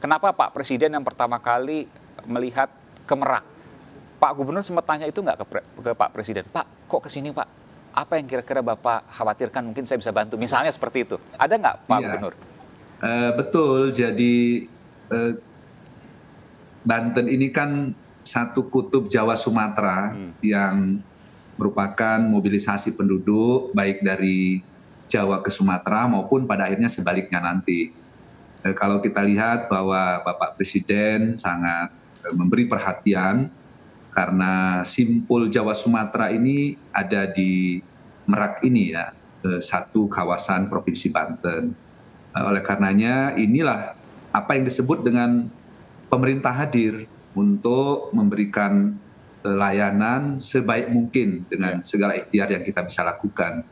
kenapa Pak Presiden yang pertama kali melihat ke Merak? Pak Gubernur sempat tanya itu nggak ke, ke Pak Presiden, Pak kok ke sini Pak? Apa yang kira-kira Bapak khawatirkan mungkin saya bisa bantu? Misalnya seperti itu. Ada nggak Pak Iya. Gubernur? Eh, betul, jadi eh, Banten ini kan satu kutub Jawa Sumatera yang merupakan mobilisasi penduduk baik dari Jawa ke Sumatera maupun pada akhirnya sebaliknya nanti. Eh, kalau kita lihat bahwa Bapak Presiden sangat eh, memberi perhatian karena simpul Jawa Sumatera ini ada di Merak ini ya, eh, satu kawasan Provinsi Banten. Eh, Oleh karenanya inilah apa yang disebut dengan pemerintah hadir untuk memberikan layanan sebaik mungkin dengan segala ikhtiar yang kita bisa lakukan.